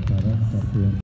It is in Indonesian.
perkara seperti yang